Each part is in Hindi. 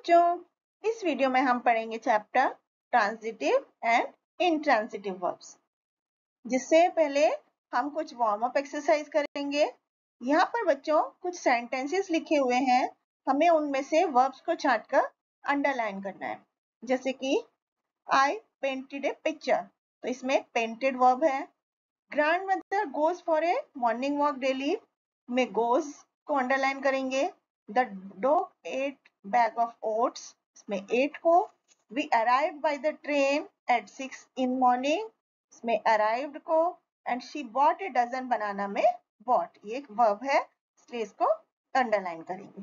बच्चों, इस वीडियो में हम पढ़ेंगे chapter transitive and intransitive verbs जिससे पहले हम कुछ वार्म अप एक्सरसाइज करेंगे। यहाँ पर बच्चों कुछ सेंटेंसेस लिखे हुए हैं। हमें उनमें से वर्ब्स को छाट कर अंडरलाइन करना है। जैसे कि आई पेंटेड ए पिक्चर तो इसमें पेंटेड वर्ब है। Grandmother goes for a morning walk daily में गोज को अंडरलाइन करेंगे। The dog ate bag of oats इसमें एट को। We arrive by the train at six in morning इसमें अराइव्ड को। And she bought a dozen banana में बॉट ये एक वर्ब है, इसलिए इसको अंडरलाइन करेंगे।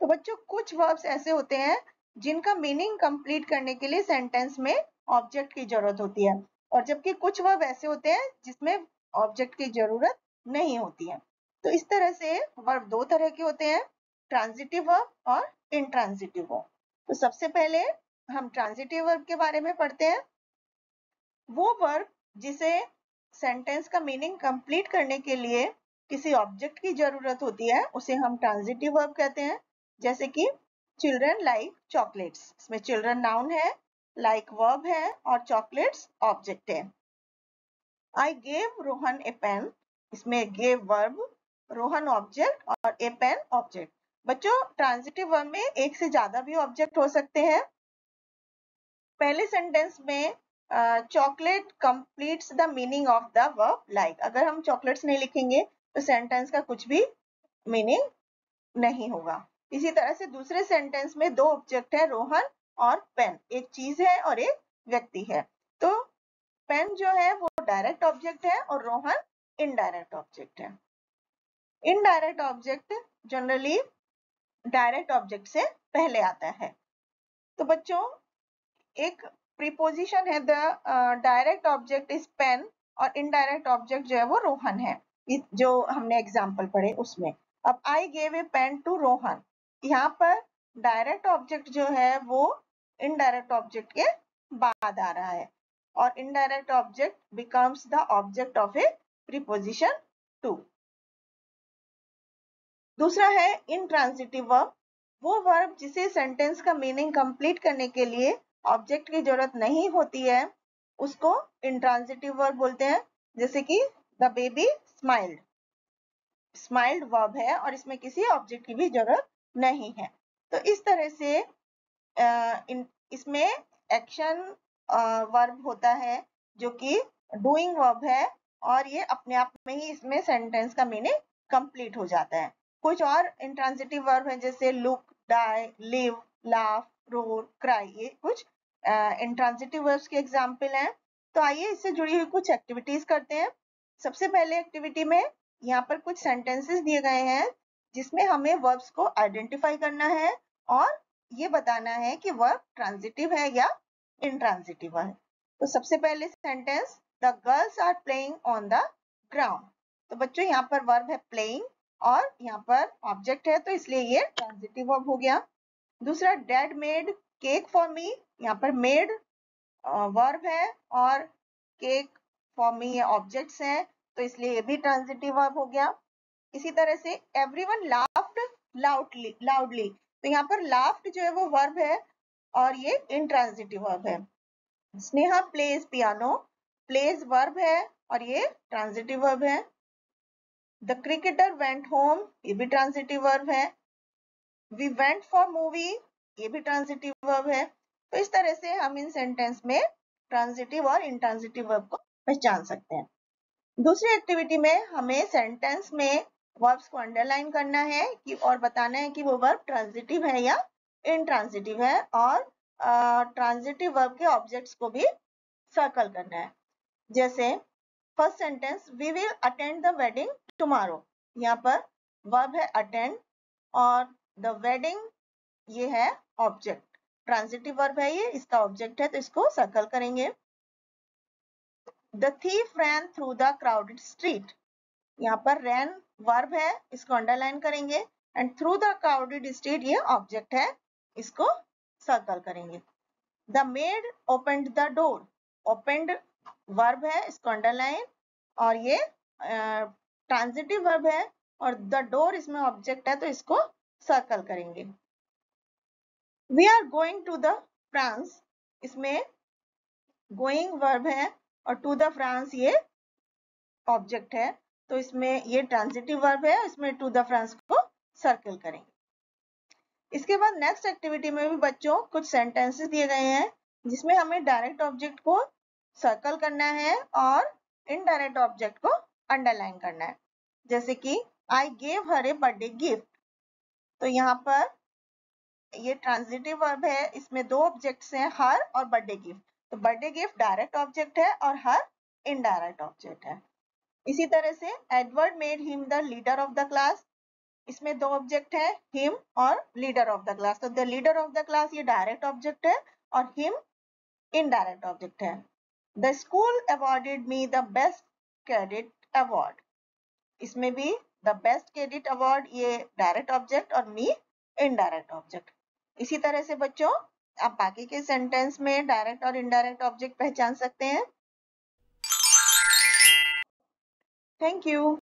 तो बच्चों, कुछ वर्ब्स ऐसे होते हैं, जिनका मीनिंग कंप्लीट करने के लिए सेंटेंस में ऑब्जेक्ट की ज़रूरत होती है। और जबकि कुछ वर्ब ऐसे होते हैं, जिसमें ऑब्जेक्ट की ज़रूरत नहीं होती है। तो इस तरह से वर्ब दो तरह के होते हैं। ट्रांजिटिव वर्ब और इंट्रांजिटिव वर्ब तो सबसे पहले हम ट्रांजिटिव वर्ब के बारे में पढ़ते हैं। वो वर्ब जिसे सेंटेंस का मीनिंग कंप्लीट करने के लिए किसी ऑब्जेक्ट की ज़रूरत होती है, उसे हम ट्रांजिटिव वर्ब कहते हैं। जैसे कि चिल्ड्रन लाइक चॉकलेट्स इसमें चिल्ड्रन नाउन है लाइक like वर्ब है और चॉकलेट्स ऑब्जेक्ट है। I gave Rohan a pen इसमें गेव वर्ब रोहन ऑब्जेक्ट और ए पेन ऑब्जेक्ट बच्चों ट्रांजिटिव वर्ब में एक से ज़्यादा भी ऑब्जेक्ट हो सकते हैं। पहले सेंटेंस में chocolate completes the meaning of the verb like अगर हम चॉकलेट्स नहीं लिखेंगे तो सेंटेंस का कुछ भी मीनिंग नहीं होगा। इसी तरह से दूसरे सेंटेंस में दो ऑब्जेक्ट है, रोहन और पेन। एक चीज़ है और एक व्यक्ति है। तो पेन जो है, वो डायरेक्ट ऑब्जेक्ट है और रोहन इनडायरेक्ट ऑब्जेक्ट है। Indirect object generally direct object से पहले आता है। तो बच्चों, एक प्रीपोजिशन है the direct object is pen और इनडायरेक्ट ऑब्जेक्ट जो है वो रोहन है। जो हमने एग्ज़ाम्पल पढ़े उसमें। अब I gave a pen to Rohan. यहाँ पर डायरेक्ट ऑब्जेक्ट जो है वो इनडायरेक्ट ऑब्जेक्ट के बाद आ रहा है और indirect object becomes the object of a preposition to दूसरा है इंट्रांसिटिव वर्ब वो वर्ब जिसे सेंटेंस का मीनिंग कंप्लीट करने के लिए ऑब्जेक्ट की ज़रूरत नहीं होती है, उसको इंट्रांसिटिव वर्ब बोलते हैं, जैसे कि the baby smiled smiled verb है और इसमें किसी ऑब्जेक्ट की भी ज़रूरत नहीं है। तो इस तरह से इसमें एक्शन वर्ब होता है, जो कि डूइंग वर्ब है और ये अपने आप में ही इसमें सेंटेंस का मीनिंग कंप्लीट हो जाता है। कुछ और इंट्रांसिटिव वर्ब है, जैसे look die live laugh roar cry ये कुछ इंट्रांसिटिव वर्ब्स के एग्ज़ाम्पल हैं। तो आइए इससे जुड़ी हुई कुछ एक्टिविटीज़ करते हैं। सबसे पहले एक्टिविटी में यहाँ पर कुछ सेंटेंसेस दिए गए हैं, जिसमें हमें वर्ब्स को आइडेंटिफाई करना है और ये बताना है कि वर्ब ट्रांजिटिव है या इंट्रांजिटिव है। तो सबसे पहले sentence the girls are playing on the ground तो बच्चों, यहाँ पर वर्ब है प्लेइंग और यहाँ पर ऑब्जेक्ट है तो इसलिए ये ट्रांजिटिव वर्ब हो गया। दूसरा dad made cake for me यहाँ पर मेड वर्ब है और केक फॉर मी ये ऑब्जेक्ट्स हैं तो इसलिए ये भी ट्रांजिटिव वर्ब हो गया। इसी तरह से एवरीवन लाफ्ड लाउडली लाउडली तो यहाँ पर लाफ्ड जो है वो वर्ब है और ये इंट्रांजिटिव वर्ब है। Sneha plays piano plays verb है और ये ट्रांजिटिव वर्ब है। द क्रिकेटर वेंट होम ये भी ट्रांसिटिव वर्ब है. वी वेंट फॉर मूवी ये भी ट्रांसिटिव वर्ब है. तो इस तरह से हम इन सेंटेंस में ट्रांसिटिव और इंट्रांसिटिव वर्ब को पहचान सकते हैं. दूसरी एक्टिविटी में हमें सेंटेंस में वर्ब्स को अंडरलाइन करना है कि और बताना है कि वो वर्ब ट्रांजिटिव है या इनट्रांजिटिव है और ट्रांजिटिव वर्ब के ऑब्जेक्ट्स को भी सर्कल करना है. जैसे first sentence we will attend the wedding tomorrow यहाँ पर वर्ब है अटेंड और द वेडिंग ये है ऑब्जेक्ट ट्रांजिटिव वर्ब है ये, इसका ऑब्जेक्ट है तो इसको सर्कल करेंगे। The thief ran through the crowded street यहाँ पर रैन वर्ब है, इसको अंडरलाइन करेंगे। And through the crowded street ये ऑब्जेक्ट है, इसको सर्कल करेंगे। The maid opened the door opened verb है, इसको अंडरलाइन और ये ट्रांजिटिव वर्ब है और द डोर इसमें ऑब्जेक्ट है तो इसको सर्कल करेंगे। We are going to the France इसमें गोइंग वर्ब है और टू द फ्रांस ये ऑब्जेक्ट है। तो इसमें ये ट्रांजिटिव वर्ब है, इसमें टू द फ्रांस को सर्कल करेंगे। इसके बाद नेक्स्ट एक्टिविटी में भी बच्चों कुछ सेंटेंसेस दिए गए हैं, जिसमें हमें डायरेक्ट ऑब्जेक्ट को सर्कल करना है और इनडायरेक्ट ऑब्जेक्ट को अंडरलाइन करना है। जैसे कि I gave her a birthday gift तो यहाँ पर ये ट्रांजिटिव वर्ब है, इसमें दो ऑब्जेक्ट्स हैं हर और बर्थडे गिफ्ट तो बर्थडे गिफ्ट डायरेक्ट ऑब्जेक्ट है और हर इनडायरेक्ट ऑब्जेक्ट है। इसी तरह से Edward made him the leader of the class इसमें दो ऑब्जेक्ट है हिम और लीडर ऑफ़ द क्लास तो the leader of the class ये डायरेक्ट ऑब्जेक्ट है और हिम इनडायरेक्ट ऑब्जेक्ट है। The school awarded me the best credit award इसमें भी द बेस्ट क्रेडिट अवार्ड ये डायरेक्ट ऑब्जेक्ट और मी इनडायरेक्ट ऑब्जेक्ट इसी तरह से बच्चों, आप बाकी के सेंटेंस में डायरेक्ट और इनडायरेक्ट ऑब्जेक्ट पहचान सकते हैं। Thank you